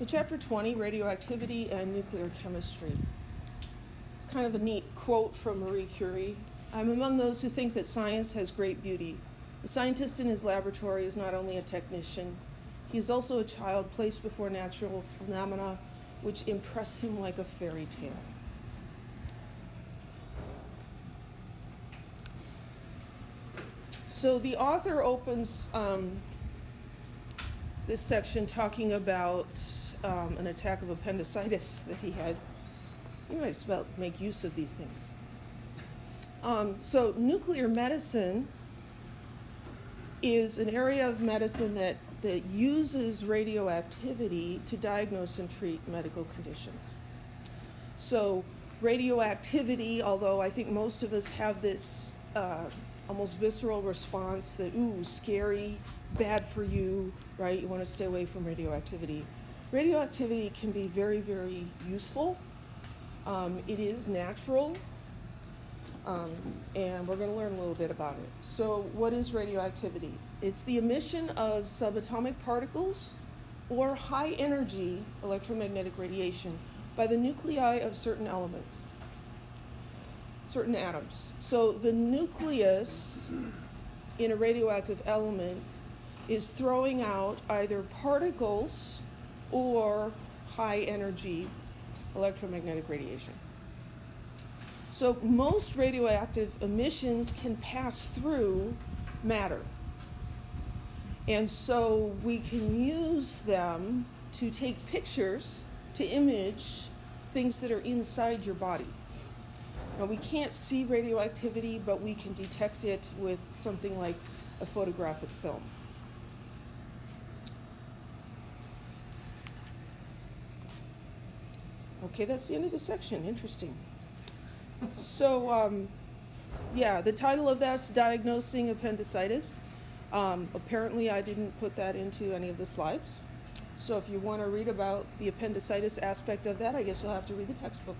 In chapter 20, radioactivity and nuclear chemistry. It's kind of a neat quote from Marie Curie. I'm among those who think that science has great beauty. The scientist in his laboratory is not only a technician, he is also a child placed before natural phenomena which impress him like a fairy tale. So the author opens um, this section talking about um, an attack of appendicitis that he had. You might as well make use of these things. Um, so, nuclear medicine is an area of medicine that, that uses radioactivity to diagnose and treat medical conditions. So, radioactivity, although I think most of us have this uh, almost visceral response that, ooh, scary, bad for you, right? You want to stay away from radioactivity. Radioactivity can be very, very useful. Um, it is natural, um, and we're going to learn a little bit about it. So, what is radioactivity? It's the emission of subatomic particles or high energy electromagnetic radiation by the nuclei of certain elements, certain atoms. So, the nucleus in a radioactive element is throwing out either particles or high energy electromagnetic radiation. So most radioactive emissions can pass through matter. And so we can use them to take pictures to image things that are inside your body. Now, we can't see radioactivity, but we can detect it with something like a photographic film. Okay, that's the end of the section. Interesting. So, um, yeah, the title of that's Diagnosing Appendicitis. Um, apparently, I didn't put that into any of the slides. So, if you want to read about the appendicitis aspect of that, I guess you'll have to read the textbook.